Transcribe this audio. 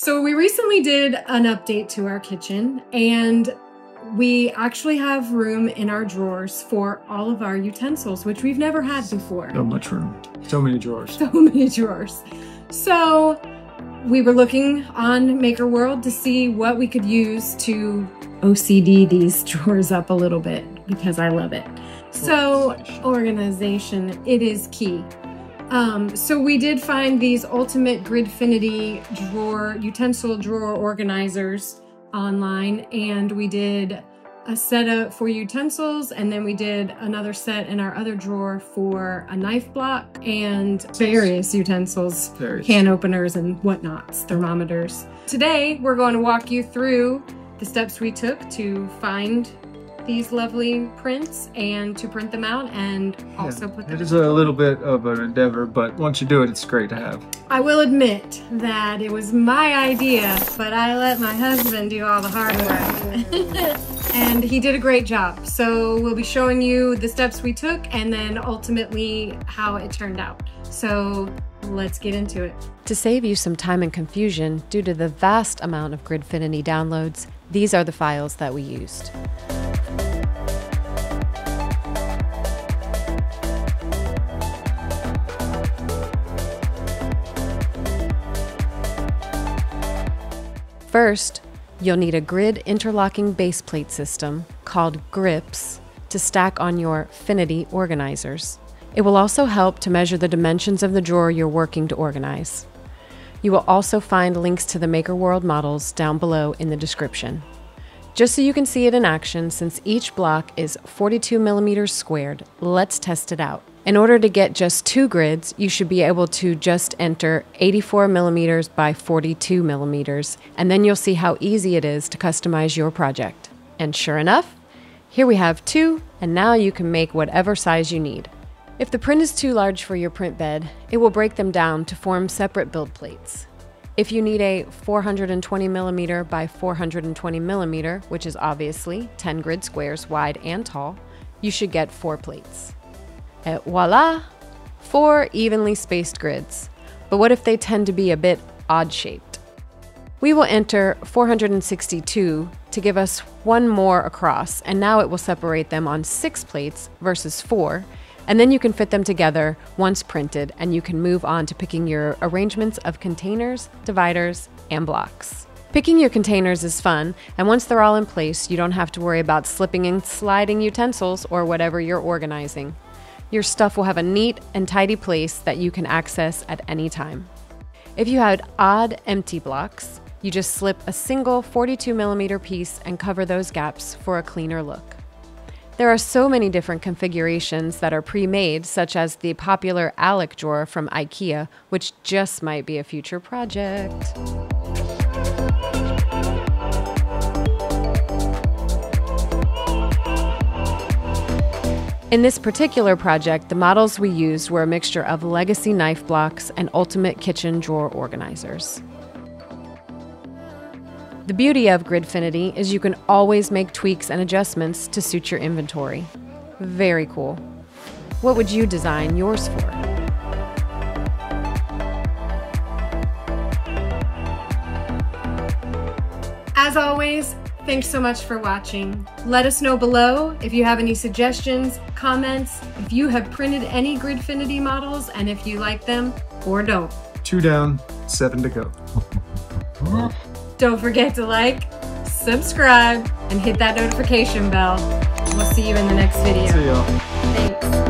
So we recently did an update to our kitchen and we actually have room in our drawers for all of our utensils, which we've never had before. So much room. So many drawers. So many drawers. So we were looking on Maker World to see what we could use to OCD these drawers up a little bit because I love it. So Organization. organization, it is key. Um, so we did find these ultimate Gridfinity drawer, utensil drawer organizers online and we did a setup for utensils and then we did another set in our other drawer for a knife block and various utensils Various. can openers and whatnots thermometers today we're going to walk you through the steps we took to find these lovely prints and to print them out and also put them It is a little bit of an endeavor, but once you do it, it's great to have. I will admit that it was my idea, but I let my husband do all the hard work. and he did a great job. So we'll be showing you the steps we took and then ultimately how it turned out. So let's get into it. To save you some time and confusion due to the vast amount of Gridfinity downloads, these are the files that we used. First, you'll need a grid interlocking base plate system called GRIPS to stack on your Finity organizers. It will also help to measure the dimensions of the drawer you're working to organize. You will also find links to the Maker World models down below in the description. Just so you can see it in action, since each block is 42 millimeters squared, let's test it out. In order to get just two grids, you should be able to just enter 84 millimeters by 42 millimeters, and then you'll see how easy it is to customize your project. And sure enough, here we have two, and now you can make whatever size you need. If the print is too large for your print bed, it will break them down to form separate build plates. If you need a 420 millimeter by 420 millimeter, which is obviously 10 grid squares wide and tall, you should get four plates. Et voila! Four evenly spaced grids. But what if they tend to be a bit odd shaped? We will enter 462 to give us one more across, and now it will separate them on six plates versus four, and then you can fit them together once printed, and you can move on to picking your arrangements of containers, dividers, and blocks. Picking your containers is fun, and once they're all in place, you don't have to worry about slipping and sliding utensils or whatever you're organizing. Your stuff will have a neat and tidy place that you can access at any time. If you had odd empty blocks, you just slip a single 42 millimeter piece and cover those gaps for a cleaner look. There are so many different configurations that are pre-made, such as the popular Alex drawer from IKEA, which just might be a future project. In this particular project, the models we used were a mixture of legacy knife blocks and ultimate kitchen drawer organizers. The beauty of Gridfinity is you can always make tweaks and adjustments to suit your inventory. Very cool. What would you design yours for? As always, thanks so much for watching. Let us know below if you have any suggestions, comments, if you have printed any Gridfinity models, and if you like them or don't. Two down, seven to go. Don't forget to like, subscribe, and hit that notification bell. We'll see you in the next video. See y'all. Thanks.